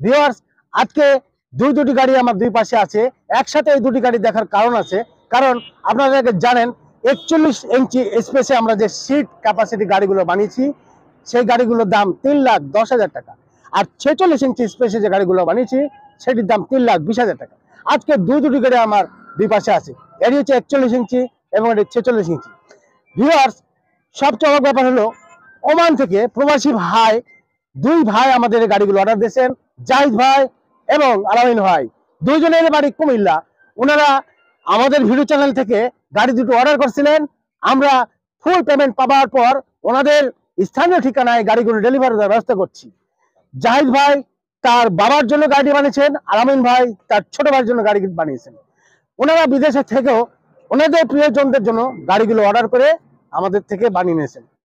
Viewers আজকে দুই দুটি গাড়ি আমার দুই পাশে আছে। একসাথে এই দুটি গাড়ি দেখার কারণ আছে। কারণ আপনারা জানেন, একচল্লিশ ইঞ্চি স্পেসে আমরা যে সিট ক্যাপাসিটি গাড়িগুলো বানিয়েছি, সেই গাড়িগুলোর দাম তিন লাখ দশ হাজার টাকা। আর ছেচল্লিশ ইঞ্চি স্পেসে যে গাড়িগুলো বানিয়েছি, সেটির দাম তিন লাখ বিশ হাজার টাকা। আজকে দুই দুটি গাড়ি আমার দুই পাশে আছে। এটি হচ্ছে একচল্লিশ ইঞ্চি এবং এটি ছেচল্লিশ ইঞ্চি। ভিওয়ার্স সবচেয়ে অবাক ব্যাপার হলো, ওমান থেকে প্রবাসী ভাই দুই ভাই আমাদের গাড়িগুলো অর্ডার দিয়েছেন, জাহিদ ভাই এবং আলামিন ভাই। দুইজনের বাড়ি কুমিল্লা। ওনারা আমাদের ভিডিও চ্যানেল থেকে গাড়ি দুটো অর্ডার করছিলেন। আমরা ফুল পেমেন্ট পাওয়ার পর ওনাদের স্থানীয় ঠিকানায় গাড়িগুলো ডেলিভারি দেওয়ার ব্যবস্থা করছি। জাহিদ ভাই তার বাবার জন্য গাড়ি বানিয়েছেন, আলামিন ভাই তার ছোট ভাইয়ের জন্য গাড়ি বানিয়েছেন। ওনারা বিদেশে থেকেও ওনাদের প্রিয়জনদের জন্য গাড়িগুলো অর্ডার করে আমাদের থেকে বানিয়ে নিয়েছেন।